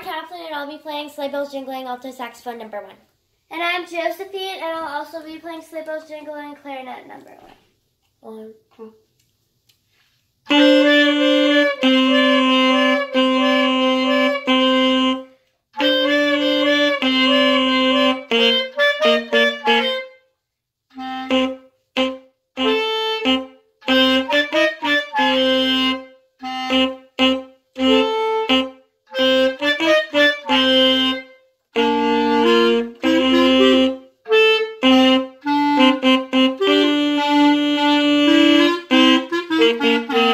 I'm Kathleen, and I'll be playing Sleigh Bells Jingling Alto Saxophone number one. And I'm Josephine, and I'll also be playing Sleigh Bells Jingling Clarinet number one. One. Thank you.